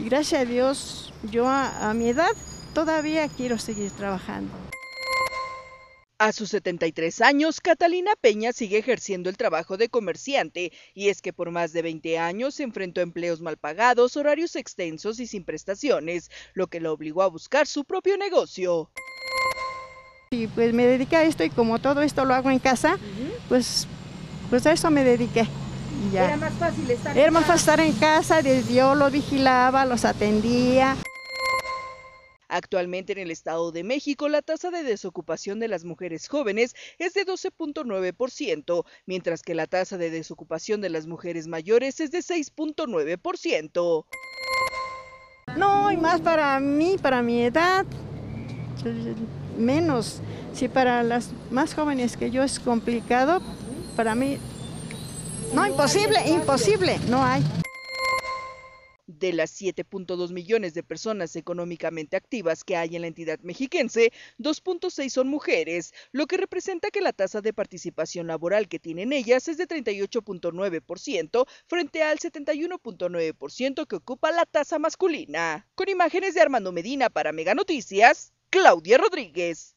Y gracias a Dios, yo a, a mi edad todavía quiero seguir trabajando. A sus 73 años, Catalina Peña sigue ejerciendo el trabajo de comerciante, y es que por más de 20 años se enfrentó a empleos mal pagados, horarios extensos y sin prestaciones, lo que la obligó a buscar su propio negocio. Y pues me dediqué a esto y como todo esto lo hago en casa, pues, pues a eso me dediqué. Y ya. Era más fácil estar Era más fácil estar en casa, yo los vigilaba, los atendía. Actualmente en el Estado de México la tasa de desocupación de las mujeres jóvenes es de 12.9%, mientras que la tasa de desocupación de las mujeres mayores es de 6.9%. No, y más para mí, para mi edad, menos. Si para las más jóvenes que yo es complicado, para mí, no, imposible, imposible, no hay. De las 7.2 millones de personas económicamente activas que hay en la entidad mexiquense, 2.6 son mujeres, lo que representa que la tasa de participación laboral que tienen ellas es de 38.9% frente al 71.9% que ocupa la tasa masculina. Con imágenes de Armando Medina para Mega Noticias, Claudia Rodríguez.